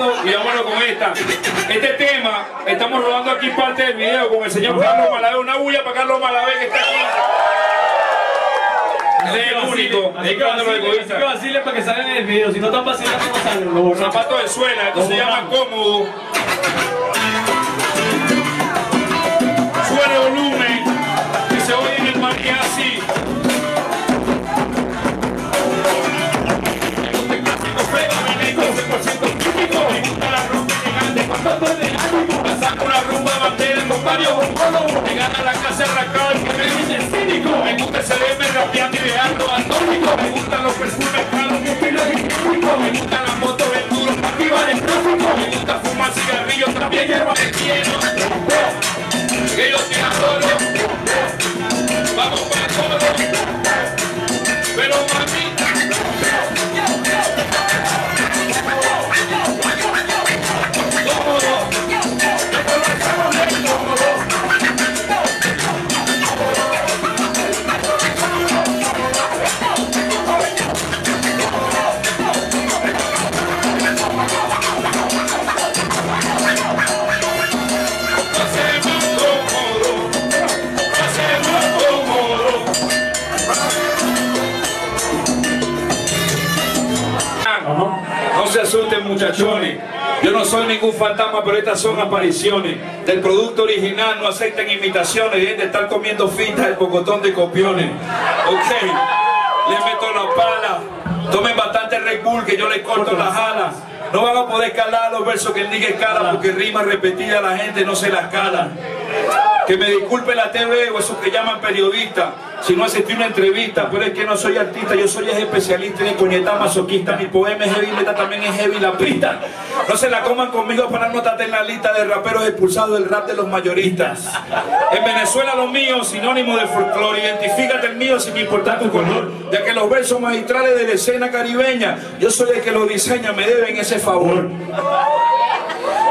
zapatos y vámonos con esta. Este tema, estamos rodando aquí parte del video con el señor Carlos Malavé. Una bulla para Carlos Malavé que está aquí. Es el único. Así que vacilen, para que salgan en el video. Si no están vacilando, no salen. Zapatos de suela, esto se llama cómodo. Saco una rumba bandera con varios gana la casa muchachones, yo no soy ningún fantasma, pero estas son apariciones del producto original, no acepten imitaciones, dejen de estar comiendo fitas el pocotón de copiones. Ok, les meto la pala, tomen bastante Red Bull que yo les corto las alas. No van a poder calar los versos que el nigga escala porque rima repetida la gente no se las cala. Que me disculpe la TV o esos que llaman periodistas si no asistí a una entrevista, pero es que no soy artista, yo soy especialista en coñeta masoquista, mi poema es heavy metal, también es heavy la pista. No se la coman conmigo para no estar en la lista de raperos expulsados del rap de los mayoristas. En Venezuela lo mío, sinónimo de folclore, identifícate el mío sin importar tu color, ya que los versos magistrales de la escena caribeña, yo soy el que los diseña, me deben ese favor.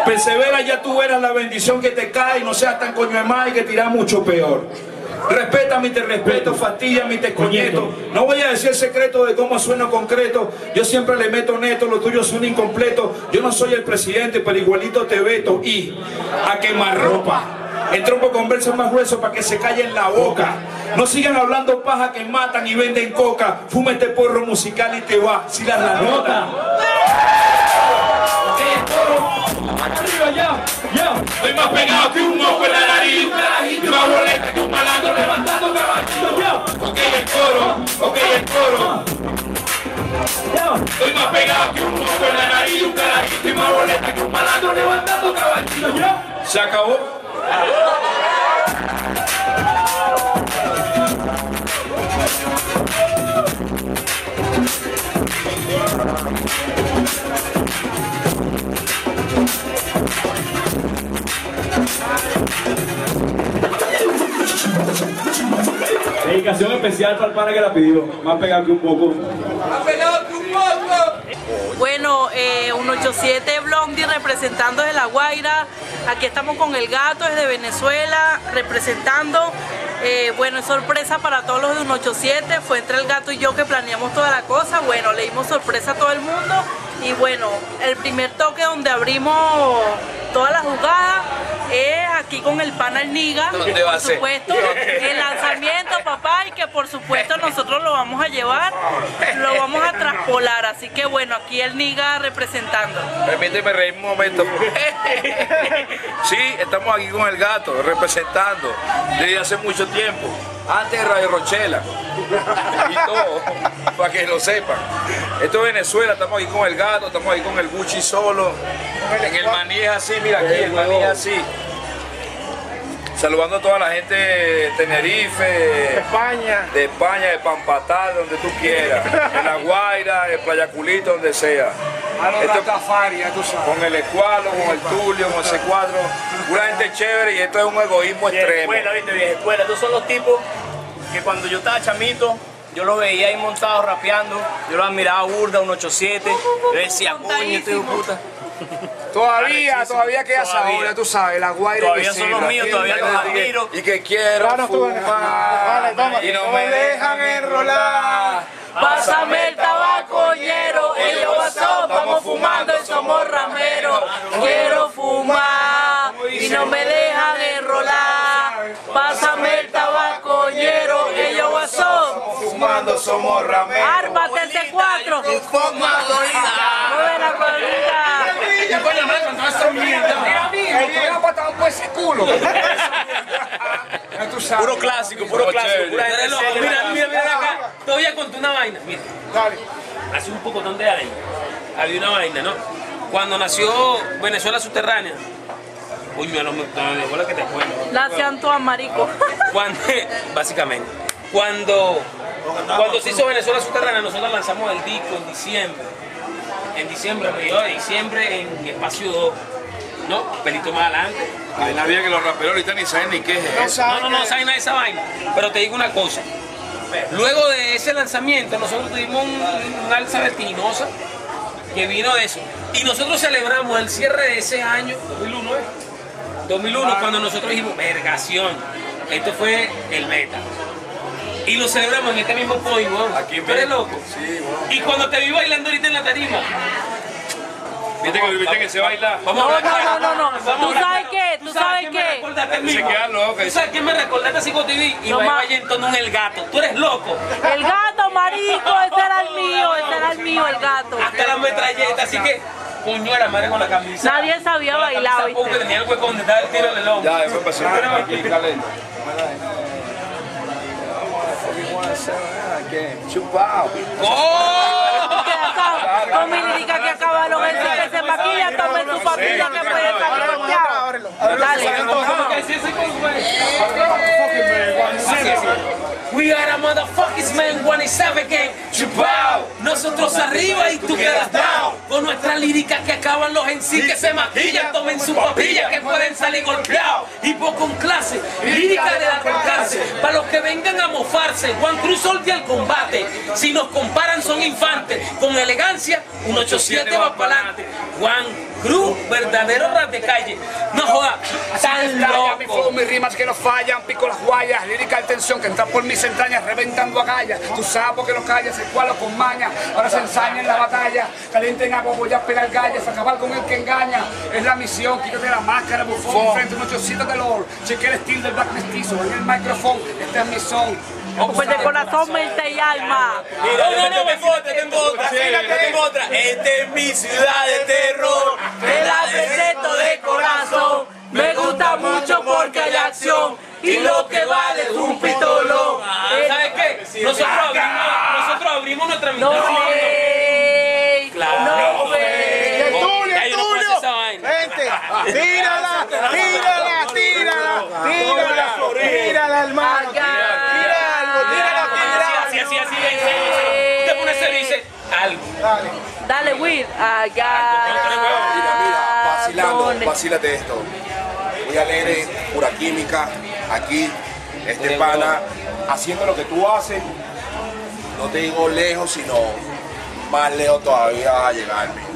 Persevera, ya tú verás la bendición que te cae y no seas tan coño de más y que tiras mucho peor. Respétame y te respeto, fastidiame y te coñeto. No voy a decir el secreto de cómo sueno concreto. Yo siempre le meto neto, lo tuyo suena incompleto. Yo no soy el presidente, pero igualito te veto. Y a quemar ropa. El trompo con versos más gruesos para que se callen la boca. No sigan hablando paja que matan y venden coca. Fuma este porro musical y te va. Si das la nota. Estoy más pegado que un moco en la nariz, y más boleta que un malandro levantando caballito. Ya, Ok el coro, ok el coro. Estoy más pegado que un moco en la nariz, un carajito y más boleta que un malandro levantando caballito. Ya. Se acabó. Dedicación especial para el pana que la pidió. Más pegado que un poco. Bueno, eh, 187 Blondie representando desde La Guaira. Aquí estamos con el gato desde Venezuela representando. Eh, bueno, es sorpresa para todos los de 187. Fue entre el gato y yo que planeamos toda la cosa. Bueno, le dimos sorpresa a todo el mundo. Y bueno, el primer toque donde abrimos toda la jugada es aquí con el pana el Niga. ¿Dónde va a por ser? supuesto, el lanzamiento, papá, y que por supuesto nosotros lo vamos a llevar, lo vamos a traspolar. Así que bueno, aquí el Niga representando. Permíteme reír un momento. Sí, estamos aquí con el gato, representando desde hace mucho tiempo. Antes de Radio Rochela. Y todo, para que lo sepan. Esto es Venezuela, estamos aquí con el gato, estamos aquí con el Gucci solo. En el maní es así, mira aquí, el maní es así. Saludando a toda la gente de Tenerife, España. de España, de Pampatal, donde tú quieras, en La Guaira, de Playa Culito, donde sea. Esto- con el Escualo, con el Tulio, con el C4, una gente chévere y esto es un egoísmo extremo. escuela, viste, vieja escuela. Estos son los tipos que cuando yo estaba chamito, yo los veía ahí montados rapeando. Yo los admiraba burda, un 87. Yo decía, coño, este hijo de puta. Todavía, todavía queda sabor, ya tú sabes, la guaira Todavía que son los míos, todavía los admiro. Y que quiero ven- fumar Vale, toma, y no me dejan enrolar. Pásame el tabaco, ñero, el WhatsApp, vamos fumando eso somos rameros. Quiero fumar y no me dejan somos rameros. Ármate el C4. Mueve la colita. El viejo patado por ese culo. Ya tú sabes. Puro clásico, puro Puro clásico. chévere. Pura Tú eres gente loco. seria. Mira, mira, mira acá. Te voy a contar una vaina. Mira, Dale. hace un poco de años había una vaina, ¿no? Cuando nació Venezuela Subterránea. Coño, no me no, no, que te cuento. Nace Antoine Marico. Cuando, básicamente, cuando, cuando se hizo Venezuela Subterránea, nosotros lanzamos el disco en diciembre. En diciembre, periodo de diciembre, en Espacio 2. ¿No? Pelito más adelante. Ay, la vida que los raperos ahorita ni saben ni qué es eso. No, no, no saben nada de esa vaina. Pero te digo una cosa. Luego de ese lanzamiento, nosotros tuvimos un, un alza vertiginosa que vino de eso. Y nosotros celebramos el cierre de ese año, 2001, ¿eh? 2001, cuando nosotros dijimos, vergación, esto fue el meta. Y lo celebramos en este mismo point, weón. Aquí en ¿Tú eres loco? Y cuando te vi bailando ahorita en la tarima, Viste que, viste que se baila. vamos No, a no, no, no, no. Vamos a ¿Tú sabes qué? ¿Tú sabes qué? a? Se queda loco. ¿Tú sabes quién me recordaste así con TV? Y No va más. en el gato. Tú eres loco. El gato, marico, ese era el mío, ese era el mío, el gato. Hasta la metralleta, así que, coño de la madre con la camisa. Nadie sabía bailar, ¿viste? que tenía el hueco donde estaba el tiro del lomo. Ya, después pasó. Aquí, caleta. Chupao. ¡Oh! Que acabaron el que se maquilla, tomen su papilla que puede estar. Dale. ¿Cómo que así ese con, güey? Así es. We are a motherfuckers man, one is again. Chupao. Nosotros arriba y tú quedas down. Con nuestra lírica que acaban los en sí que se maquillan, tomen su papilla que pueden salir golpeados. Hipo con clase, lírica de dar alcance. Para los que vengan a mofarse, Juan Cruz Solti al combate. Si nos comparan son infantes. Con elegancia, un 87 va para adelante. Juan Cruz, verdadero ras de calle. No joda, tan Talla, mi flow, loco. mis rimas que no fallan, pico las guayas, lírica en tensión que entra por mis entrañas, reventando agallas. Tú sabes que no callas, el cualo con maña, ahora se ensaña en la batalla. Calienten agua, voy a pegar gallas, acabar con el que engaña. Es la misión, quítate la máscara, bufón, frente a un 800 de lore. Cheque el estilo del black mestizo, en el micrófono, esta es mi son. Pues de corazón, mente y alma. No, no, no, tengo otra, tengo otra, tengo otra. Esta es mi ciudad de terror. Te la presento de corazón. Me gusta mucho porque hay acción. Y lo que vale es un pistolón. ¿Sabes qué? Nosotros abrimos, nosotros abrimos nuestra No mitad. Claro. No way. Tulio, Dale. Dale, Will. Mira, mira, vacilando, Allá. vacílate esto. Voy a leer en pura química, aquí, este pana, haciendo lo que tú haces, no te digo lejos, sino más lejos todavía a llegarme.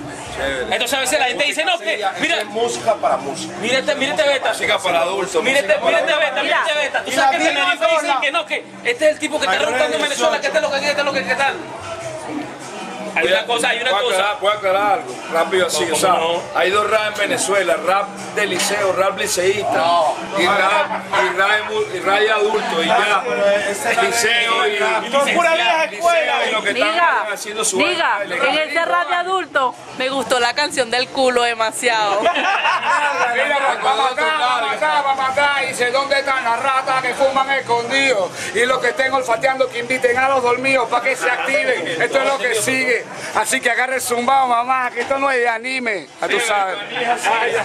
Entonces a veces la gente dice, no, que, Mira, mira, música para música. mira este, mira este beta. Música para adultos. Mira este, mira este beta, mira este beta. Tú sabes que en Tenerife dicen que no, que este es el tipo que está roncando en Venezuela, que este es lo que este es lo que qué tal. Hay una cosa, hay una Puedo cosa. aclarar, puedo aclarar algo rápido así. No, o sea, ¿cómo hay dos rap en Venezuela: rap de liceo, rap liceísta y rap, y rap, y rap adulto. Y ya, liceo y. Son pura vieja escuela. y lo que Diga, haciendo su diga, en ese rap de adulto me gustó la canción del culo demasiado. Mira, va a matar, va a matar, va a matar. Y dice, ¿dónde están las ratas que fuman escondidos? Y los que estén olfateando, que inviten a los dormidos para que se activen. Esto es lo que sigue. Así que agarre el zumbado, mamá, que esto no es de anime. Ya tú sabes.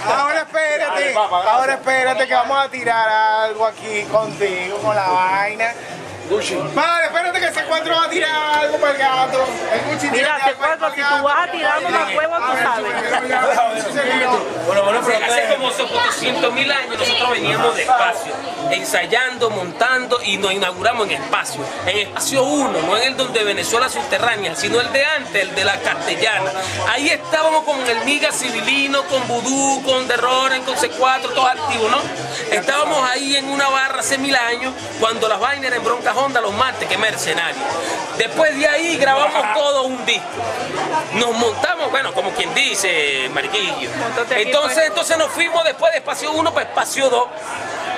Ahora espérate, ahora espérate que vamos a tirar algo aquí contigo con la vaina. Vale, espérate que ese cuatro va a tirar algo para el gato. El Gucci Mira, te cuento, si tú vas a tirarme los huevos, tú sabes. Bueno, bueno, pero hace como esos 400 mil años nosotros veníamos despacio, ensayando, montando y nos inauguramos en espacio. En espacio 1, no en el donde Venezuela subterránea, sino el de antes, el de la castellana. Ahí estábamos con el Miga Civilino, con Vudú, con Derroren, con C4, todos activos, ¿no? Estábamos ahí en una barra hace mil años, cuando las vainas en Bronca Honda, los martes, que mercenarios. Después de ahí grabamos todo un disco. Nos montamos, bueno, como quien dice, Mariquillo. Entonces, entonces nos fuimos después de espacio 1 para espacio 2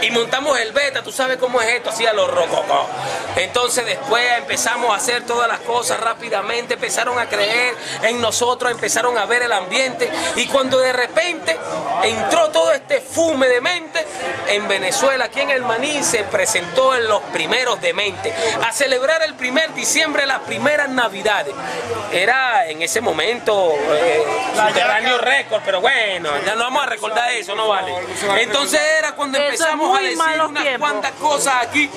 y montamos el beta, tú sabes cómo es esto, así a los rococó. Entonces después empezamos a hacer todas las cosas rápidamente, empezaron a creer en nosotros, empezaron a ver el ambiente y cuando de repente entró todo este fume de mente, en Venezuela, aquí en el Maní, se presentó en los primeros de mente, a celebrar el primer diciembre, las primeras navidades. Era en ese momento eh, subterráneo récord, pero bueno, ya no vamos a recordar eso, no vale. Entonces era cuando Eso empezamos a decir unas tiempos. cuantas cosas aquí.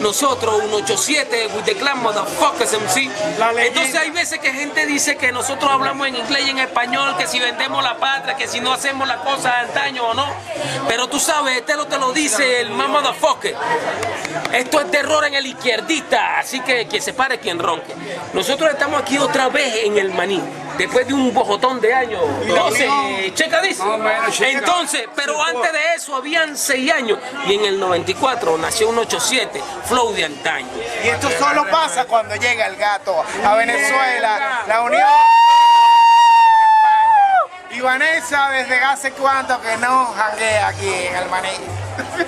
Nosotros, un 87, with the clan motherfuckers MC. Entonces hay veces que gente dice que nosotros hablamos en inglés y en español, que si vendemos la patria, que si no hacemos la cosa de antaño o no. Pero tú sabes, este lo te lo dice el más motherfucker. Esto es terror en el izquierdista, así que quien se pare, quien ronque. Nosotros estamos aquí otra vez en el maní, después de un bojotón de años. 12, checa dice. Entonces, pero antes de eso habían 6 años y en el 94 nació un 87, Flow de antaño. Y esto solo pasa cuando llega el gato a Venezuela, la Unión. Y Vanessa, desde hace cuánto que no janguea aquí en el Maní.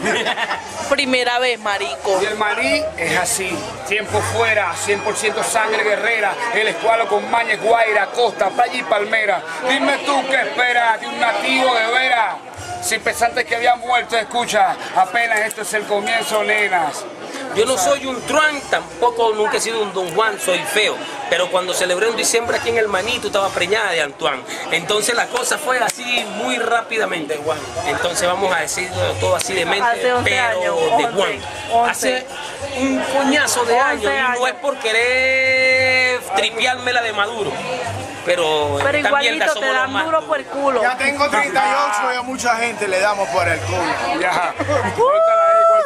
Primera vez, marico. Y el maní es así, tiempo fuera, 100% sangre guerrera, el escualo con mañez, guaira, costa, playa y palmera. Dime tú qué esperas de un nativo de vera. Si pensaste que había muerto, escucha, apenas esto es el comienzo, nenas. Yo no soy un Truan, tampoco nunca he sido un Don Juan, soy feo. Pero cuando celebré en diciembre aquí en el Maní, tú estabas preñada de Antoine. Entonces la cosa fue así muy rápidamente, Juan. Entonces vamos a decir todo así de mente, Hace 11 pero años, de 11, Juan. 11. Hace un coñazo de 11 años y no es por querer tripiármela de Maduro. Pero, Pero igualito te somos dan duro por el culo. Ya tengo 38 y a mucha gente le damos por el culo. Ya.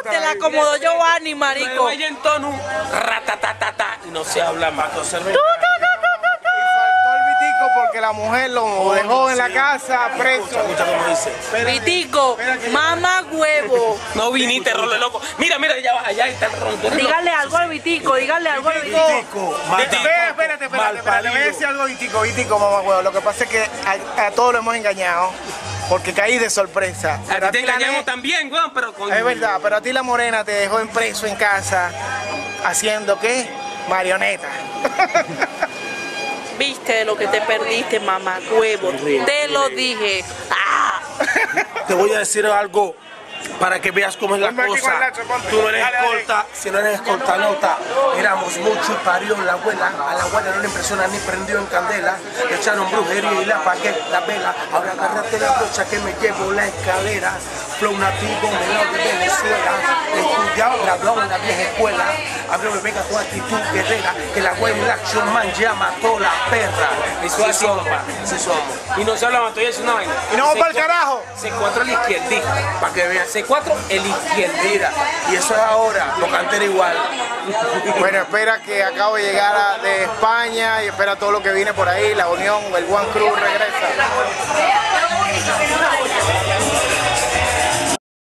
Te la acomodó Giovanni, marico. ella en tono, ratatatata, y no se habla más. Y faltó el vitico porque la mujer lo dejó en la casa preso. Vitico, mamá huevo. No viniste, role loco. Mira, mira, allá, allá está el ron. tú. Dígale algo al Vitico, dígale algo al Vitico. Vitico, espérate, espérate, espérate, espérate, voy a decir algo vitico, vitico, mamá huevo. Lo que pasa es que a, a todos lo hemos engañado porque caí de sorpresa. A Pero ti te engañamos también, weón, pero con... Es verdad, pero a ti la morena te dejó en preso en casa haciendo qué? Marioneta. Viste lo que te perdiste, mamá huevo. Te lo dije. Ah. Te voy a decir algo para que veas cómo es la cosa. el. Tú no eres Dale, dale. escolta, si no eres escolta nota. Éramos mucho y parió la abuela. A la abuela no le impresiona ni prendió en candela. Le echaron brujería y la apagué la vela. Ahora agárrate la brocha que me llevo la escalera. Flow nativo, menor de Venezuela. Estudiado, graduado en la vieja escuela. Abrió me venga con actitud guerrera. Que la web la action man llama a toda la perra. Eso Sí así, somos, sí somos. Y no se habla más, te voy a decir una vaina. Y no vamos pa'l C4 carajo. C4 el izquierdista. Para que veas. C4 el izquierdista. Mira, y eso es ahora, lo cantera igual. Bueno, espera que acabo de llegar a- de España y espera todo lo que viene por ahí. La Unión, el One Cruz regresa.